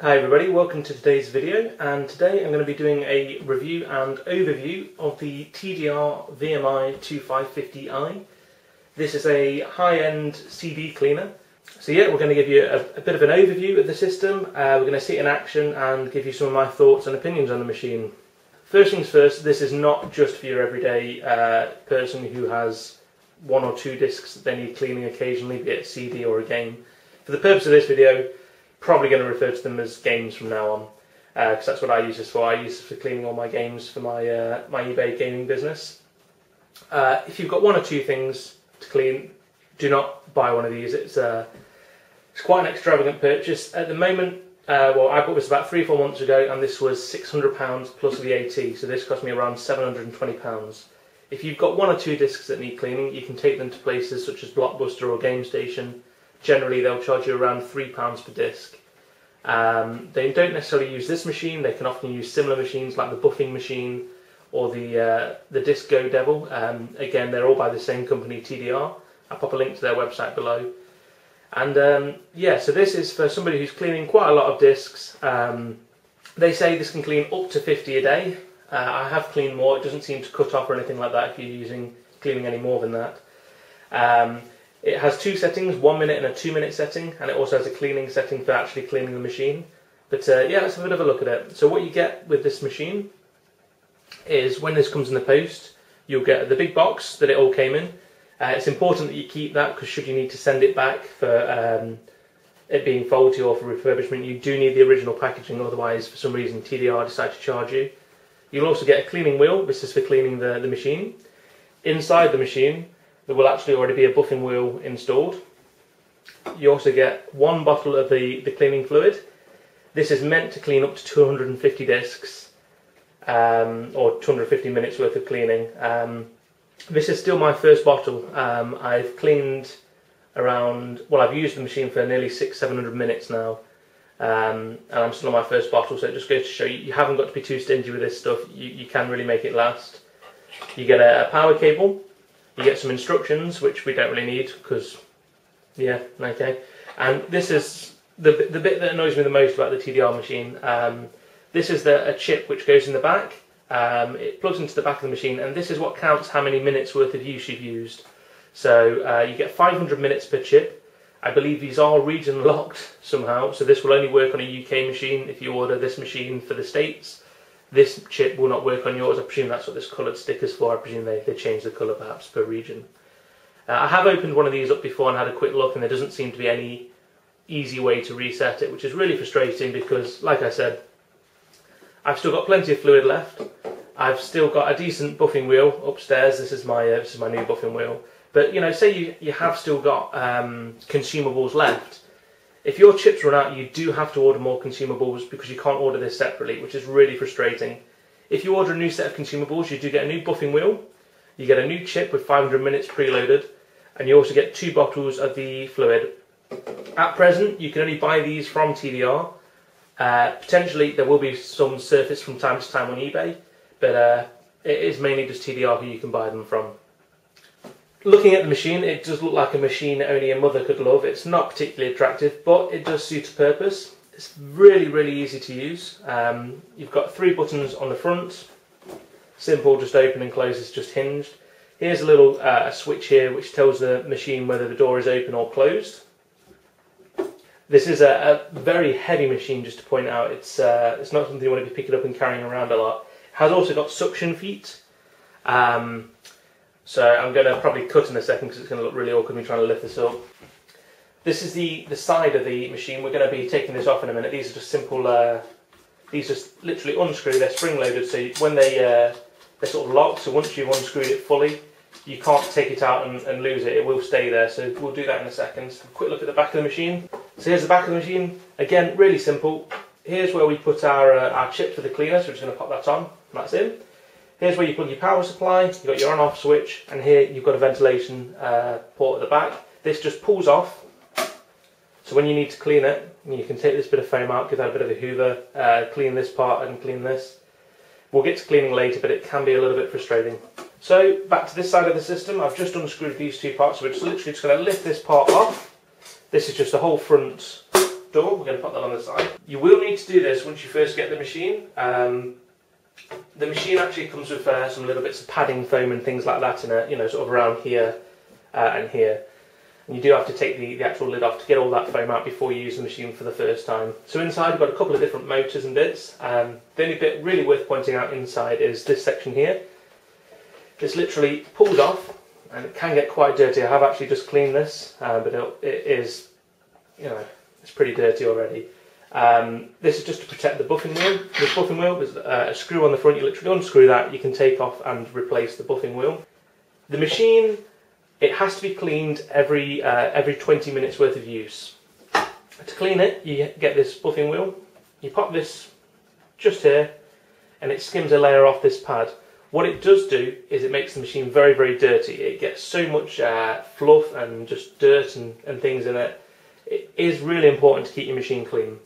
Hi everybody, welcome to today's video and today I'm going to be doing a review and overview of the TDR VMI 2550i. This is a high-end CD cleaner. So yeah, we're going to give you a, a bit of an overview of the system, uh, we're going to see it in action and give you some of my thoughts and opinions on the machine. First things first, this is not just for your everyday uh, person who has one or two discs that they need cleaning occasionally, be it a CD or a game. For the purpose of this video, probably going to refer to them as games from now on because uh, that's what I use this for. I use it for cleaning all my games for my uh, my eBay gaming business. Uh, if you've got one or two things to clean, do not buy one of these. It's uh, it's quite an extravagant purchase at the moment. Uh, well, I bought this about three four months ago, and this was six hundred pounds plus VAT. So this cost me around seven hundred and twenty pounds. If you've got one or two discs that need cleaning, you can take them to places such as Blockbuster or GameStation generally they'll charge you around £3 per disc. Um, they don't necessarily use this machine, they can often use similar machines like the buffing machine or the, uh, the Disc Go Devil. Um, again, they're all by the same company, TDR. I'll pop a link to their website below. And um, yeah, so this is for somebody who's cleaning quite a lot of discs. Um, they say this can clean up to 50 a day. Uh, I have cleaned more, it doesn't seem to cut off or anything like that if you're using cleaning any more than that. It has two settings, one minute and a two minute setting, and it also has a cleaning setting for actually cleaning the machine. But uh, yeah, let's have a bit of a look at it. So what you get with this machine is when this comes in the post, you'll get the big box that it all came in. Uh, it's important that you keep that because should you need to send it back for um, it being faulty or for refurbishment, you do need the original packaging, otherwise for some reason TDR decide to charge you. You'll also get a cleaning wheel, this is for cleaning the, the machine. Inside the machine, there will actually already be a buffing wheel installed. You also get one bottle of the, the cleaning fluid. This is meant to clean up to 250 discs um, or 250 minutes worth of cleaning. Um, this is still my first bottle. Um, I've cleaned around, well I've used the machine for nearly six, 700 minutes now. Um, and I'm still on my first bottle, so it just goes to show you, you haven't got to be too stingy with this stuff. You, you can really make it last. You get a, a power cable, you get some instructions, which we don't really need because, yeah, okay. And this is the the bit that annoys me the most about the TDR machine. Um, this is the a chip which goes in the back. Um, it plugs into the back of the machine, and this is what counts how many minutes worth of use you've used. So uh, you get 500 minutes per chip. I believe these are region locked somehow, so this will only work on a UK machine if you order this machine for the States this chip will not work on yours. I presume that's what this coloured sticker's for. I presume they, they change the colour perhaps per region. Uh, I have opened one of these up before and had a quick look and there doesn't seem to be any easy way to reset it, which is really frustrating because, like I said, I've still got plenty of fluid left. I've still got a decent buffing wheel upstairs. This is my uh, this is my new buffing wheel. But you know, say you, you have still got um, consumables left if your chips run out, you do have to order more consumables because you can't order this separately, which is really frustrating. If you order a new set of consumables, you do get a new buffing wheel, you get a new chip with 500 minutes preloaded, and you also get two bottles of the fluid. At present, you can only buy these from TDR. Uh, potentially, there will be some surface from time to time on eBay, but uh, it is mainly just TDR who you can buy them from. Looking at the machine, it does look like a machine only a mother could love. It's not particularly attractive, but it does suit a purpose. It's really, really easy to use. Um, you've got three buttons on the front. Simple, just open and close, it's just hinged. Here's a little uh, switch here which tells the machine whether the door is open or closed. This is a, a very heavy machine, just to point out. It's, uh, it's not something you want to be picking up and carrying around a lot. It has also got suction feet. Um, so I'm going to probably cut in a second because it's going to look really awkward me trying to lift this up. This is the, the side of the machine. We're going to be taking this off in a minute. These are just simple, uh, these just literally unscrew. They're spring loaded so when they, uh, they're sort of locked, so once you've unscrewed it fully, you can't take it out and, and lose it. It will stay there. So we'll do that in a second. A quick look at the back of the machine. So here's the back of the machine. Again, really simple. Here's where we put our, uh, our chip for the cleaner. So we're just going to pop that on. That's in. Here's where you plug your power supply, you've got your on off switch, and here you've got a ventilation uh, port at the back. This just pulls off, so when you need to clean it, you can take this bit of foam out, give that a bit of a hoover, uh, clean this part and clean this. We'll get to cleaning later, but it can be a little bit frustrating. So back to this side of the system, I've just unscrewed these two parts, so we're just literally just going to lift this part off. This is just the whole front door. We're going to put that on the side. You will need to do this once you first get the machine. Um, the machine actually comes with uh, some little bits of padding foam and things like that in it, you know, sort of around here uh, and here. And you do have to take the, the actual lid off to get all that foam out before you use the machine for the first time. So inside you've got a couple of different motors and bits. Um, the only bit really worth pointing out inside is this section here. This literally pulls off and it can get quite dirty. I have actually just cleaned this, uh, but it, it is, you know, it's pretty dirty already. Um, this is just to protect the buffing wheel. This buffing wheel is uh, a screw on the front. You literally unscrew that, you can take off and replace the buffing wheel. The machine, it has to be cleaned every uh, every 20 minutes worth of use. To clean it, you get this buffing wheel. You pop this just here, and it skims a layer off this pad. What it does do is it makes the machine very, very dirty. It gets so much uh, fluff and just dirt and, and things in it. It is really important to keep your machine clean.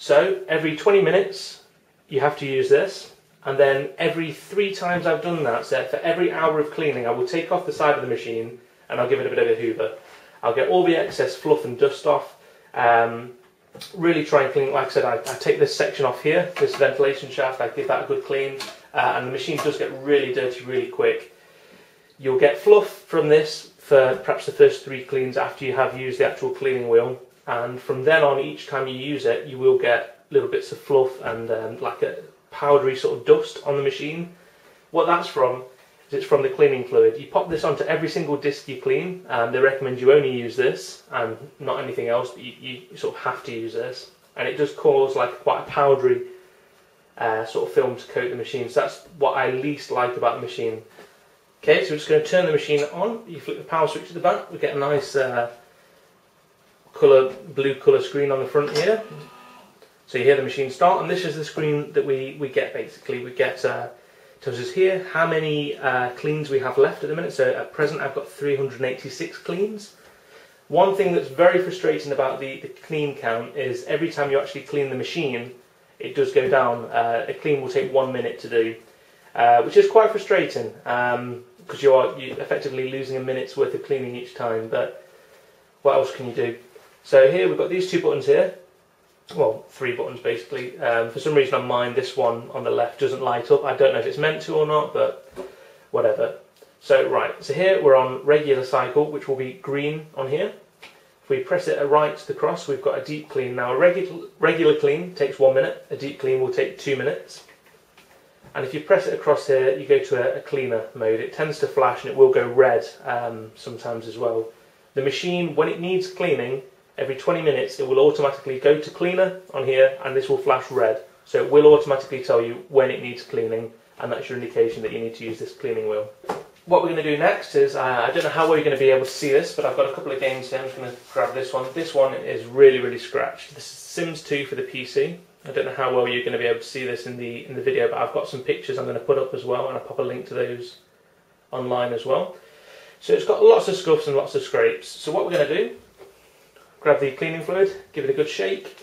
So every 20 minutes you have to use this and then every three times I've done that, so for every hour of cleaning I will take off the side of the machine and I'll give it a bit of a hoover. I'll get all the excess fluff and dust off. Um, really try and clean, like I said, I, I, take this section off here, this ventilation shaft, I give that a good clean uh, and the machine does get really dirty really quick. You'll get fluff from this for perhaps the first three cleans after you have used the actual cleaning wheel and from then on each time you use it you will get little bits of fluff and um, like a powdery sort of dust on the machine. What that's from is it's from the cleaning fluid. You pop this onto every single disc you clean and they recommend you only use this and not anything else but you, you sort of have to use this and it does cause like quite a powdery uh, sort of film to coat the machine. So that's what I least like about the machine. Okay, so we're just going to turn the machine on. You flip the power switch at the back. We get a nice uh, colour, blue colour screen on the front here. So you hear the machine start, and this is the screen that we, we get basically. We get uh, tells us here how many uh, cleans we have left at the minute. So at present I've got 386 cleans. One thing that's very frustrating about the, the clean count is every time you actually clean the machine, it does go down. Uh, a clean will take one minute to do, uh, which is quite frustrating because um, you are effectively losing a minute's worth of cleaning each time. But what else can you do? So here we've got these two buttons here. Well, three buttons basically. Um, for some reason on mine, this one on the left doesn't light up. I don't know if it's meant to or not, but whatever. So right, so here we're on regular cycle, which will be green on here If we press it right to the cross, we've got a deep clean. Now a regular, regular clean takes one minute, a deep clean will take two minutes. And if you press it across here, you go to a, a cleaner mode. It tends to flash and it will go red um, sometimes as well. The machine, when it needs cleaning, every 20 minutes it will automatically go to cleaner on here and this will flash red. So it will automatically tell you when it needs cleaning and that's your indication that you need to use this cleaning wheel what we're going to do next is, uh, I don't know how well you're going to be able to see this, but I've got a couple of games here. I'm just going to grab this one. This one is really, really scratched. This is Sims 2 for the PC. I don't know how well you're going to be able to see this in the in the video, but I've got some pictures I'm going to put up as well, and I'll pop a link to those online as well. So it's got lots of scuffs and lots of scrapes. So what we're going to do, grab the cleaning fluid, give it a good shake,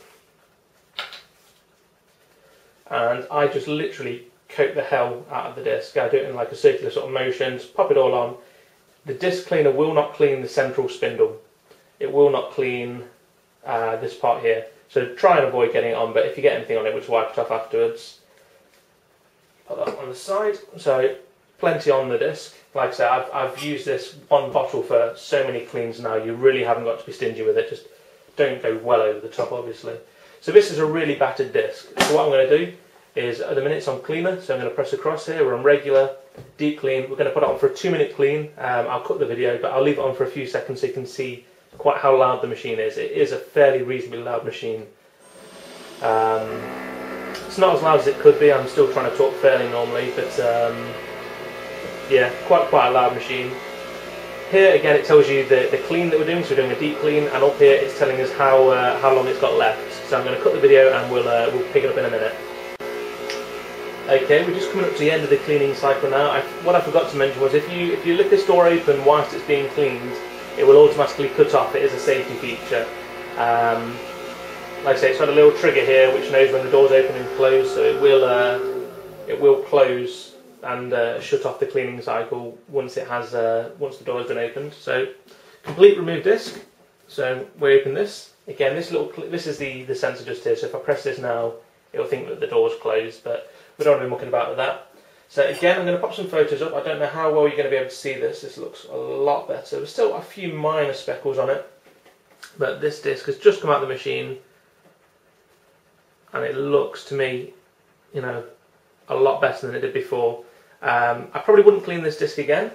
and I just literally coat the hell out of the disc. I do it in like a circular sort of motions, pop it all on. The disc cleaner will not clean the central spindle. It will not clean uh, this part here. So try and avoid getting it on, but if you get anything on it, just wipe it off afterwards. Put that on the side. So plenty on the disc. Like I said, I've, I've used this one bottle for so many cleans now, you really haven't got to be stingy with it. Just don't go well over the top, obviously. So this is a really battered disc. So what I'm going to do is at the minute it's on cleaner, so I'm going to press across here, we're on regular, deep clean, we're going to put it on for a two minute clean, um, I'll cut the video but I'll leave it on for a few seconds so you can see quite how loud the machine is. It is a fairly reasonably loud machine. Um, it's not as loud as it could be, I'm still trying to talk fairly normally, but um, yeah, quite quite a loud machine. Here again it tells you the, the clean that we're doing, so we're doing a deep clean, and up here it's telling us how uh, how long it's got left. So I'm going to cut the video and we'll, uh, we'll pick it up in a minute. Okay, we're just coming up to the end of the cleaning cycle now. I, what I forgot to mention was if you if you leave this door open whilst it's being cleaned, it will automatically cut off. It is a safety feature. Um, like I say, it's got a little trigger here which knows when the door's open and closed, so it will uh, it will close and uh, shut off the cleaning cycle once it has uh, once the door has been opened. So complete remove disc. So we open this. Again, this little this is the, the sensor just here, so if I press this now, it'll think that the door's closed, but we don't want to be mucking about with that. So again, I'm going to pop some photos up. I don't know how well you're going to be able to see this. This looks a lot better. There's still a few minor speckles on it, but this disc has just come out of the machine, and it looks to me, you know, a lot better than it did before. Um, I probably wouldn't clean this disc again.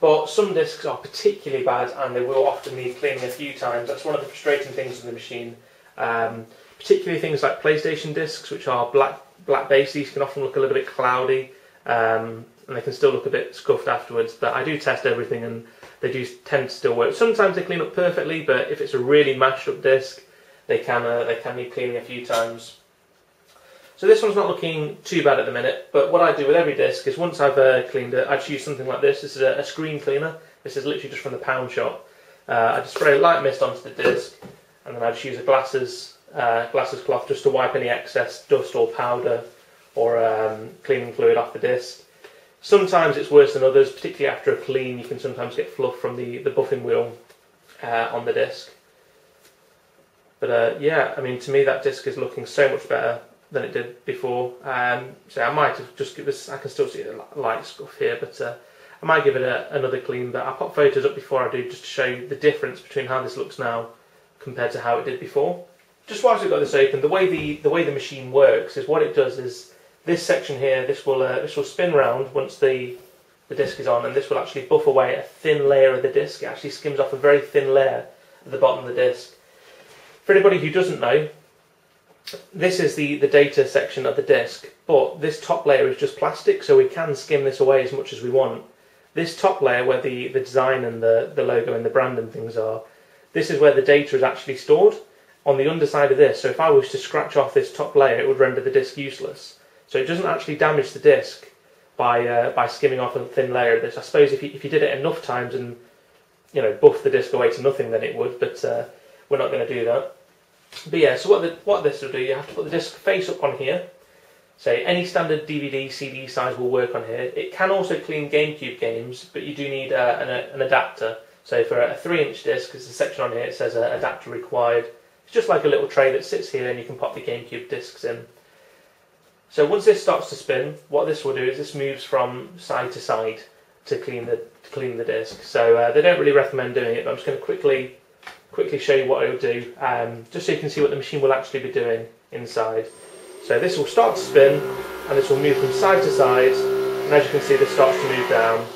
But some discs are particularly bad and they will often need cleaning a few times. That's one of the frustrating things with the machine. Um, particularly things like PlayStation discs, which are black black base, these can often look a little bit cloudy um, and they can still look a bit scuffed afterwards. But I do test everything and they do tend to still work. Sometimes they clean up perfectly, but if it's a really mashed up disc, they can uh, they can need cleaning a few times. So this one's not looking too bad at the minute, but what I do with every disc is once I've uh, cleaned it, I just use something like this. This is a, a screen cleaner. This is literally just from the pound shop. Uh, I just spray a light mist onto the disc, and then I just use a glasses uh, glasses cloth just to wipe any excess dust or powder or um, cleaning fluid off the disc. Sometimes it's worse than others, particularly after a clean. You can sometimes get fluff from the the buffing wheel uh, on the disc. But uh, yeah, I mean, to me that disc is looking so much better than it did before. Um, so I might have just give this. I can still see the light scuff here, but uh, I might give it a, another clean. But I'll pop photos up before I do, just to show you the difference between how this looks now compared to how it did before. Just whilst we've got this open, the way the the way the machine works is what it does is this section here. This will uh, this will spin round once the the disc is on, and this will actually buff away a thin layer of the disc. It actually skims off a very thin layer at the bottom of the disc. For anybody who doesn't know, this is the, the data section of the disk, but this top layer is just plastic, so we can skim this away as much as we want. This top layer, where the, the design and the, the logo and the brand and things are, this is where the data is actually stored on the underside of this. So if I was to scratch off this top layer, it would render the disk useless. So it doesn't actually damage the disk by uh, by skimming off a thin layer of this. I suppose if you, if you did it enough times and you know buff the disk away to nothing, then it would. But uh, we're not going to do that. But yeah, so what, the, what this will do, you have to put the disc face up on here. Say any standard DVD, CD size will work on here. It can also clean GameCube games, but you do need uh, an, an, adapter. So for a 3 inch disc, there's a section on here, it says uh, adapter required. It's just like a little tray that sits here and you can pop the GameCube discs in. So once this starts to spin, what this will do is this moves from side to side to clean the to clean the disc. So uh, they don't really recommend doing it, but I'm just going to quickly quickly show you what it will do, um, just so you can see what the machine will actually be doing inside. So this will start to spin, and this will move from side to side, and as you can see this starts to move down.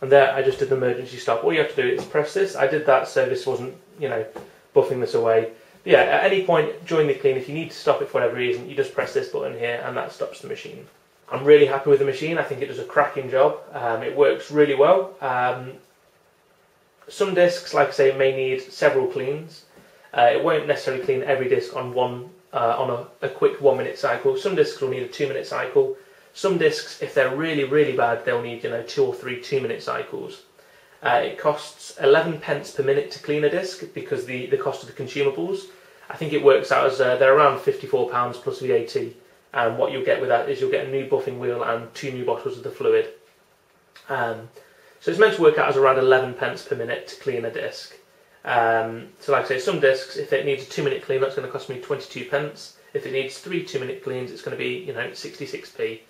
And there I just did the emergency stop. All you have to do is press this. I did that so this wasn't, you know, buffing this away. But yeah, at any point during the clean, if you need to stop it for whatever reason, you just press this button here and that stops the machine. I'm really happy with the machine. I think it does a cracking job. Um, it works really well. Um, some discs, like I say, may need several cleans. Uh, it won't necessarily clean every disc on one uh, on a, a, quick one minute cycle. Some discs will need a two minute cycle. Some discs, if they're really really bad, they'll need you know two or three two minute cycles. Uh, it costs 11 pence per minute to clean a disc because the the cost of the consumables. I think it works out as uh, they're around 54 pounds plus VAT and what you'll get with that is you'll get a new buffing wheel and two new bottles of the fluid. Um, so it's meant to work out as around 11 pence per minute to clean a disc. Um, so like I say, some discs, if it needs a two minute clean, that's going to cost me 22 pence. If it needs three two minute cleans, it's going to be, you know, 66p,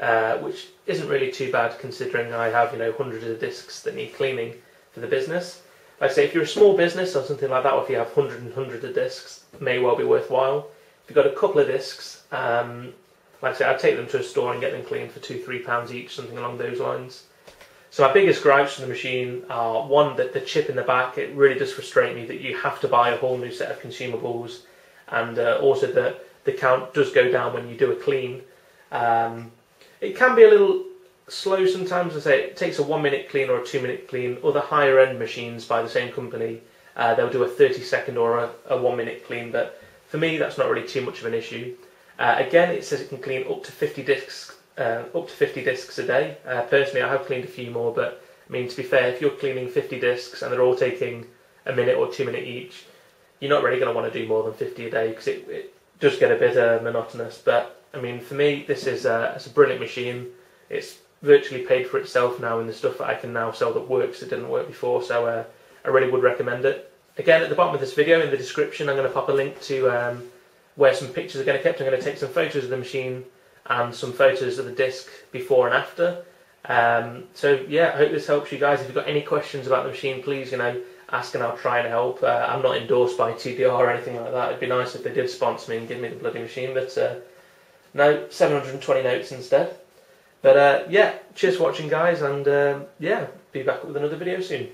uh, which isn't really too bad considering I have, you know, hundreds of discs that need cleaning for the business. Like I say, if you're a small business or something like that, or if you have hundreds and hundreds of discs, may well be worthwhile. If you've got a couple of discs, um, like I say, I'd take them to a store and get them cleaned for two, three pounds each, something along those lines. So my biggest gripes from the machine are one that the chip in the back it really does frustrate me that you have to buy a whole new set of consumables, and uh, also that the count does go down when you do a clean. Um, it can be a little slow sometimes. I say it takes a one minute clean or a two minute clean. Other higher end machines by the same company, uh, they'll do a 30 second or a, a one minute clean, but for me, that's not really too much of an issue. Uh, again, it says it can clean up to 50 discs, uh, up to 50 discs a day. Uh, personally, I have cleaned a few more, but I mean, to be fair, if you're cleaning 50 discs and they're all taking a minute or two minute each, you're not really going to want to do more than 50 a day because it, it, does get a bit uh, monotonous. But I mean, for me, this is a, it's a brilliant machine. It's virtually paid for itself now in the stuff that I can now sell that works that didn't work before. So uh, I really would recommend it. Again, at the bottom of this video, in the description, I'm going to pop a link to um, where some pictures are going to kept. I'm going to take some photos of the machine and some photos of the disc before and after. Um, so yeah, I hope this helps you guys. If you've got any questions about the machine, please, you know, ask and I'll try and help. Uh, I'm not endorsed by TDR or anything like that. It'd be nice if they did sponsor me and give me the bloody machine, but uh, no, 720 notes instead. But uh, yeah, cheers for watching, guys, and um, yeah, be back with another video soon.